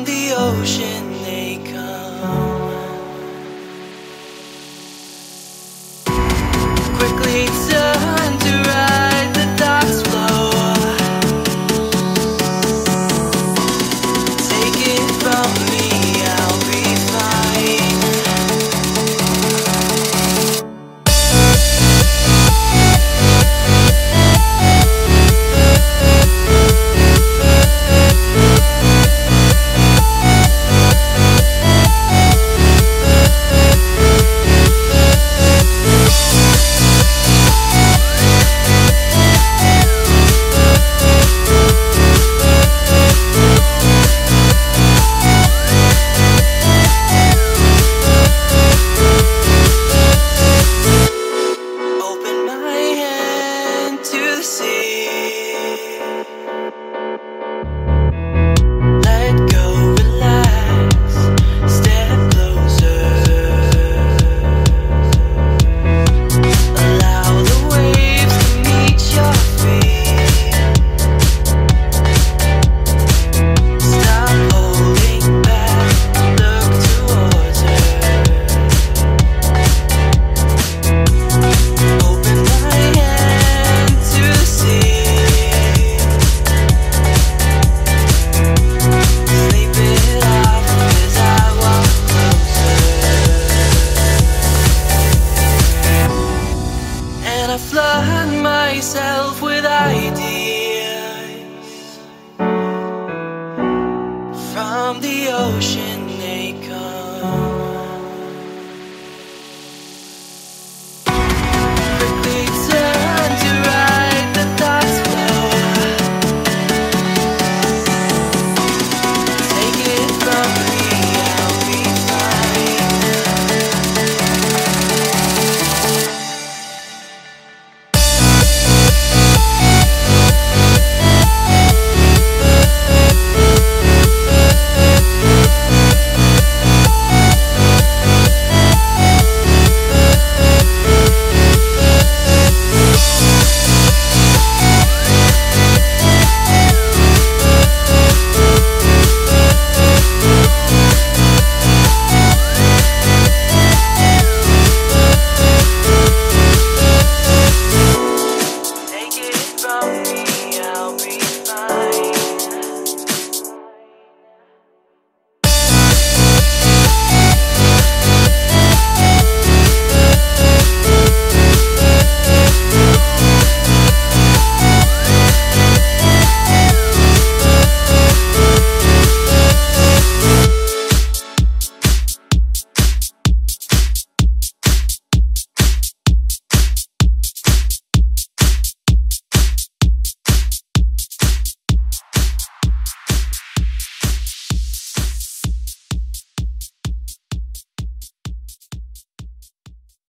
from the ocean to from the ocean